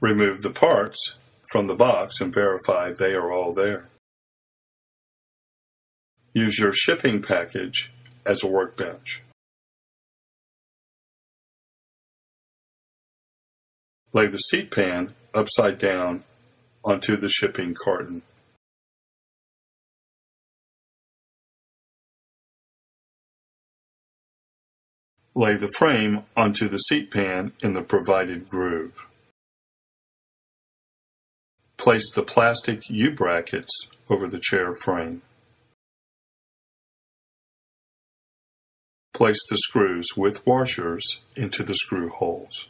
Remove the parts from the box and verify they are all there. Use your shipping package as a workbench. Lay the seat pan upside down onto the shipping carton. Lay the frame onto the seat pan in the provided groove. Place the plastic U-brackets over the chair frame. Place the screws with washers into the screw holes.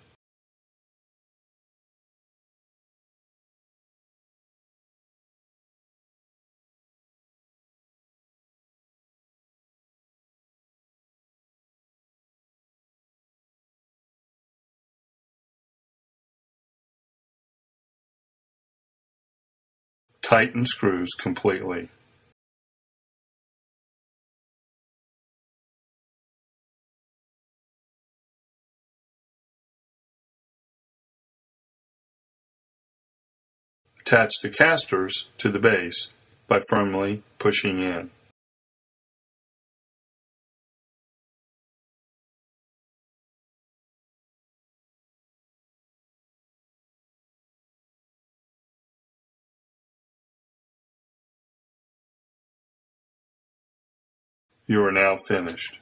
Tighten screws completely. Attach the casters to the base by firmly pushing in. You are now finished.